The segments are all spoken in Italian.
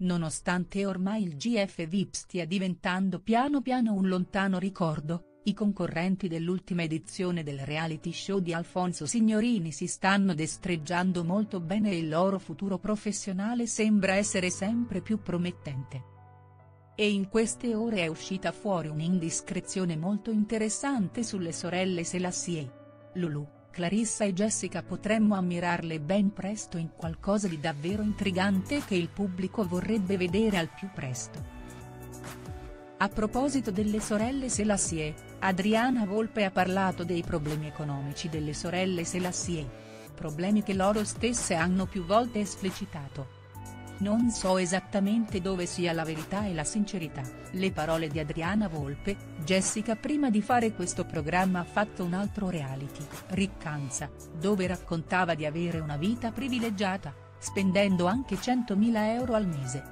Nonostante ormai il GF VIP stia diventando piano piano un lontano ricordo, i concorrenti dell'ultima edizione del reality show di Alfonso Signorini si stanno destreggiando molto bene e il loro futuro professionale sembra essere sempre più promettente. E in queste ore è uscita fuori un'indiscrezione molto interessante sulle sorelle Selassie. Lulu Clarissa e Jessica potremmo ammirarle ben presto in qualcosa di davvero intrigante che il pubblico vorrebbe vedere al più presto. A proposito delle sorelle Selassie, Adriana Volpe ha parlato dei problemi economici delle sorelle Selassie. Problemi che loro stesse hanno più volte esplicitato. Non so esattamente dove sia la verità e la sincerità, le parole di Adriana Volpe, Jessica prima di fare questo programma ha fatto un altro reality, Riccanza, dove raccontava di avere una vita privilegiata, spendendo anche 100.000 euro al mese.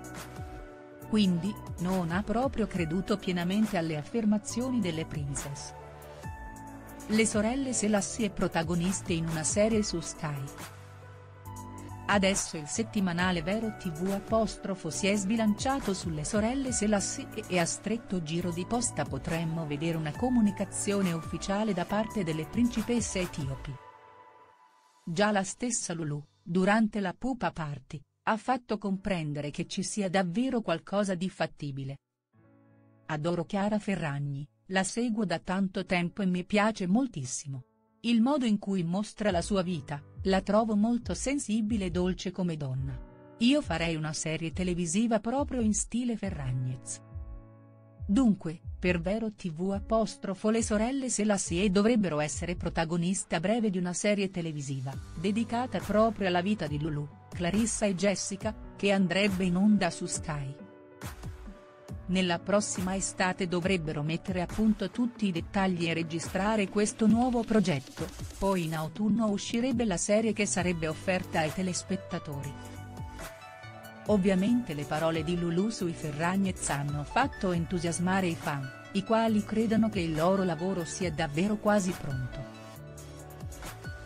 Quindi, non ha proprio creduto pienamente alle affermazioni delle princess. Le sorelle Selassie protagoniste in una serie su Sky. Adesso il settimanale Vero TV apostrofo si è sbilanciato sulle sorelle Selassie e a stretto giro di posta potremmo vedere una comunicazione ufficiale da parte delle principesse etiopi. Già la stessa Lulu, durante la pupa party, ha fatto comprendere che ci sia davvero qualcosa di fattibile. Adoro Chiara Ferragni, la seguo da tanto tempo e mi piace moltissimo. Il modo in cui mostra la sua vita, la trovo molto sensibile e dolce come donna. Io farei una serie televisiva proprio in stile Ferragnez. Dunque, per Vero TV apostrofo le sorelle Selassie dovrebbero essere protagoniste a breve di una serie televisiva, dedicata proprio alla vita di Lulu, Clarissa e Jessica, che andrebbe in onda su Sky. Nella prossima estate dovrebbero mettere a punto tutti i dettagli e registrare questo nuovo progetto, poi in autunno uscirebbe la serie che sarebbe offerta ai telespettatori. Ovviamente le parole di Lulu sui Ferragnez hanno fatto entusiasmare i fan, i quali credono che il loro lavoro sia davvero quasi pronto.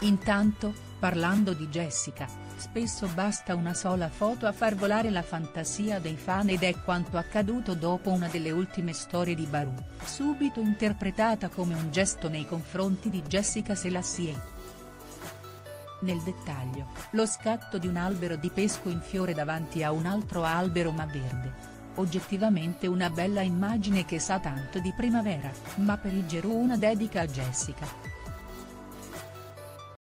Intanto, parlando di Jessica, spesso basta una sola foto a far volare la fantasia dei fan ed è quanto accaduto dopo una delle ultime storie di Baru, subito interpretata come un gesto nei confronti di Jessica Selassie. Nel dettaglio, lo scatto di un albero di pesco in fiore davanti a un altro albero ma verde. Oggettivamente una bella immagine che sa tanto di primavera, ma per il Gerù una dedica a Jessica.